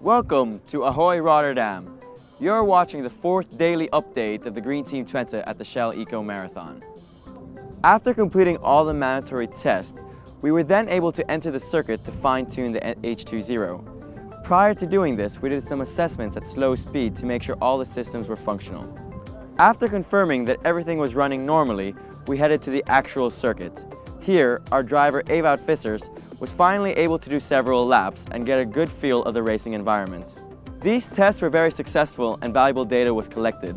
Welcome to Ahoy Rotterdam. You're watching the fourth daily update of the Green Team Twente at the Shell Eco Marathon. After completing all the mandatory tests, we were then able to enter the circuit to fine-tune the H20. Prior to doing this, we did some assessments at slow speed to make sure all the systems were functional. After confirming that everything was running normally, we headed to the actual circuit. Here, our driver Ewout Vissers was finally able to do several laps and get a good feel of the racing environment. These tests were very successful and valuable data was collected.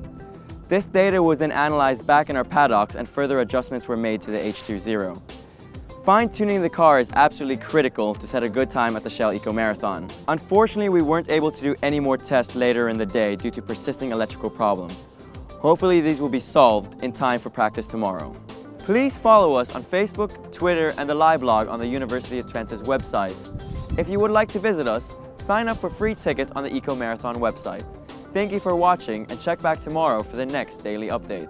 This data was then analyzed back in our paddocks and further adjustments were made to the H20. Fine-tuning the car is absolutely critical to set a good time at the Shell Eco Marathon. Unfortunately, we weren't able to do any more tests later in the day due to persisting electrical problems. Hopefully these will be solved in time for practice tomorrow. Please follow us on Facebook, Twitter and the live blog on the University of Twente's website. If you would like to visit us, sign up for free tickets on the Eco Marathon website. Thank you for watching and check back tomorrow for the next daily update.